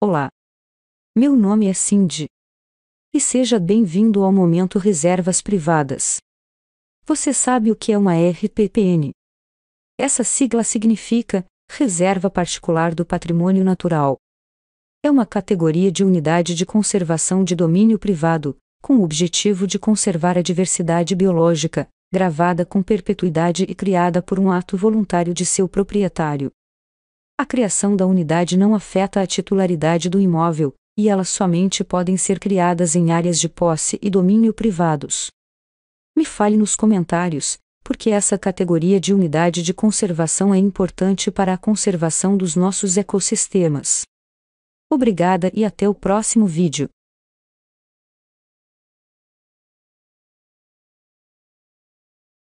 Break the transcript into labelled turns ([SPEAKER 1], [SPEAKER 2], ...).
[SPEAKER 1] Olá. Meu nome é Cindy. E seja bem-vindo ao Momento Reservas Privadas. Você sabe o que é uma RPPN? Essa sigla significa Reserva Particular do Patrimônio Natural. É uma categoria de unidade de conservação de domínio privado, com o objetivo de conservar a diversidade biológica, gravada com perpetuidade e criada por um ato voluntário de seu proprietário. A criação da unidade não afeta a titularidade do imóvel, e elas somente podem ser criadas em áreas de posse e domínio privados. Me fale nos comentários, porque essa categoria de unidade de conservação é importante para a conservação dos nossos ecossistemas. Obrigada e até o próximo vídeo.